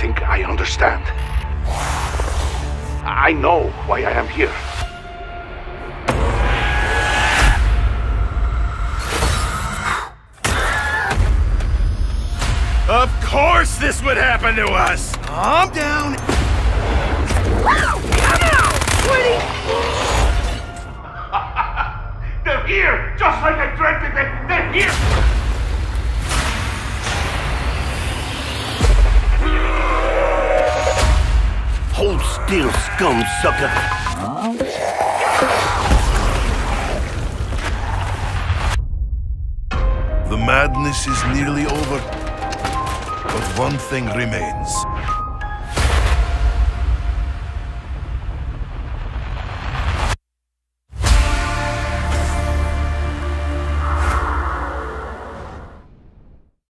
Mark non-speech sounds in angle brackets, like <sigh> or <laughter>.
think I understand. I know why I am here. Of course this would happen to us! Calm down. <laughs> They're here! Just like I dreamt it! They're here! Still, scum sucker. The madness is nearly over. But one thing remains.